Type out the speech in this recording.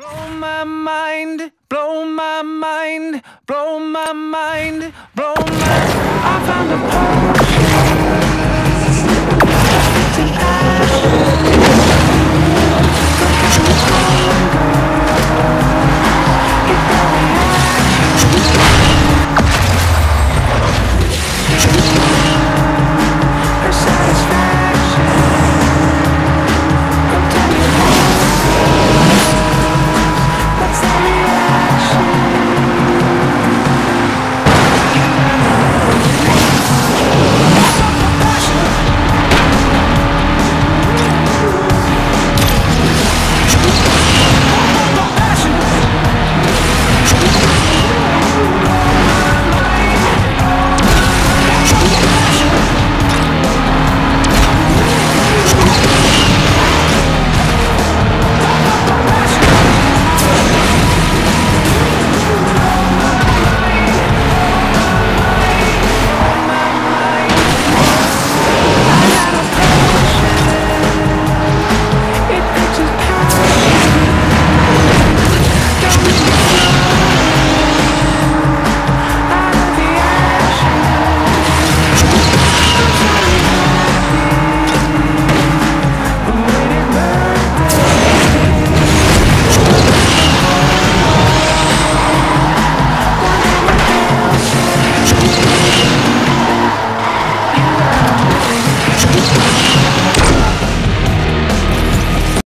Blow my mind, blow my mind, blow my mind, blow my. I found a